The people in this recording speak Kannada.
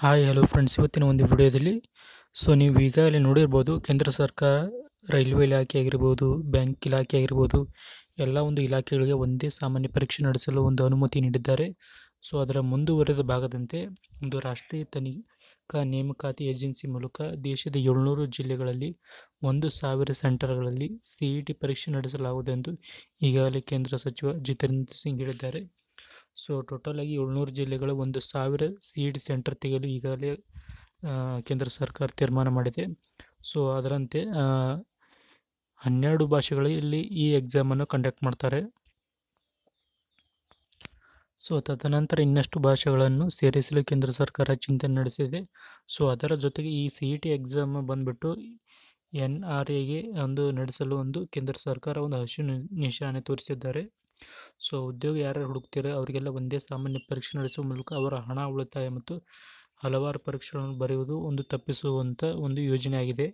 ಹಾಯ್ ಹಲೋ ಫ್ರೆಂಡ್ಸ್ ಇವತ್ತಿನ ಒಂದು ವಿಡಿಯೋದಲ್ಲಿ ಸೊ ನೀವು ಈಗಾಗಲೇ ನೋಡಿರ್ಬೋದು, ಕೇಂದ್ರ ಸರ್ಕಾರ ರೈಲ್ವೆ ಇಲಾಖೆ ಆಗಿರ್ಬೋದು, ಬ್ಯಾಂಕ್ ಇಲಾಖೆ ಆಗಿರ್ಬೋದು, ಎಲ್ಲ ಒಂದು ಇಲಾಖೆಗಳಿಗೆ ಒಂದೇ ಸಾಮಾನ್ಯ ಪರೀಕ್ಷೆ ನಡೆಸಲು ಒಂದು ಅನುಮತಿ ನೀಡಿದ್ದಾರೆ. ಸೊ ಅದರ ಮುಂದುವರೆದ ಭಾಗದಂತೆ ಒಂದು ರಾಷ್ಟ್ರೀಯ ತನಿಖಾ ನೇಮಕಾತಿ ಏಜೆನ್ಸಿ ಮೂಲಕ ದೇಶದ ಏಳ್ನೂರು ಜಿಲ್ಲೆಗಳಲ್ಲಿ ಒಂದು ಸಾವಿರ ಸೆಂಟರ್ಗಳಲ್ಲಿ ಸಿ ಇ ಟಿ ಪರೀಕ್ಷೆ ನಡೆಸಲಾಗುವುದು ಎಂದು ಈಗಾಗಲೇ ಕೇಂದ್ರ ಸಚಿವ ಜಿತೇಂದ್ರ ಸಿಂಗ್ ಹೇಳಿದ್ದಾರೆ. ಸೊ ಟೋಟಲ್ ಆಗಿ ಏಳ್ನೂರು ಜಿಲ್ಲೆಗಳು ಒಂದು ಸಾವಿರ ಸೀಡ್ ಸೆಂಟರ್ ತೆಗೆಯಲು ಈಗಾಗಲೇ ಕೇಂದ್ರ ಸರ್ಕಾರ ತೀರ್ಮಾನ ಮಾಡಿದೆ. ಸೊ ಅದರಂತೆ ಹನ್ನೆರಡು ಭಾಷೆಗಳಲ್ಲಿ ಈ ಎಕ್ಸಾಮನ್ನು ಕಂಡಕ್ಟ್ ಮಾಡ್ತಾರೆ. ಸೊ ತದನಂತರ ಇನ್ನಷ್ಟು ಭಾಷೆಗಳನ್ನು ಸೇರಿಸಲು ಕೇಂದ್ರ ಸರ್ಕಾರ ಚಿಂತನೆ ನಡೆಸಿದೆ. ಸೊ ಅದರ ಜೊತೆಗೆ ಈ ಸಿ ಇ ಟಿ ಎಕ್ಸಾಮ್ ಬಂದ್ಬಿಟ್ಟು ಎನ್ ಆರ್ ಎಗೆ ಒಂದು ನಡೆಸಲು ಒಂದು ಕೇಂದ್ರ ಸರ್ಕಾರ ಒಂದು ಹಸಿರು ನಿಶಾನೆ ತೋರಿಸಿದ್ದಾರೆ. ಸೊ ಉದ್ಯೋಗ ಯಾರು ಹುಡುಕ್ತೀರೋ ಅವರಿಗೆಲ್ಲ ಒಂದೇ ಸಾಮಾನ್ಯ ಪರೀಕ್ಷೆ ನಡೆಸುವ ಮೂಲಕ ಅವರ ಹಣ, ಉಳಿತಾಯ ಮತ್ತು ಹಲವಾರು ಪರೀಕ್ಷೆಗಳನ್ನು ಬರೆಯುವುದು ಒಂದು ತಪ್ಪಿಸುವಂಥ ಒಂದು ಯೋಜನೆ ಆಗಿದೆ